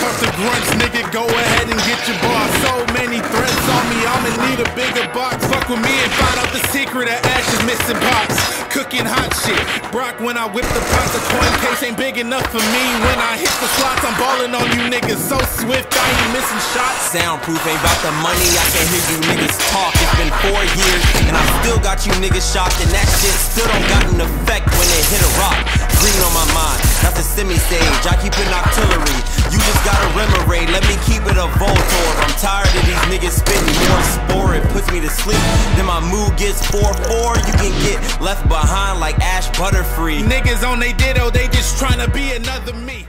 Fuck to grunts, nigga, go ahead and get your bar. So many threats on me, I'ma need a bigger box. Fuck with me and find out the secret of Ash's missing pops. Cooking hot shit. Brock, when I whip the pot, the coin case ain't big enough for me. When I hit the slots, I'm balling on you niggas so swift, I ain't missing shots. Soundproof ain't about the money, I can hear you niggas talk. It's been four years, and I still got you niggas shocked, and that shit still don't got an effect when it hit a rock. Green on my mind, not the semi-stage. I keep it nocturnal. Niggas spitting more spore, it puts me to sleep. Then my mood gets 4-4, you can get left behind like Ash Butterfree. Niggas on they ditto, they just tryna be another me.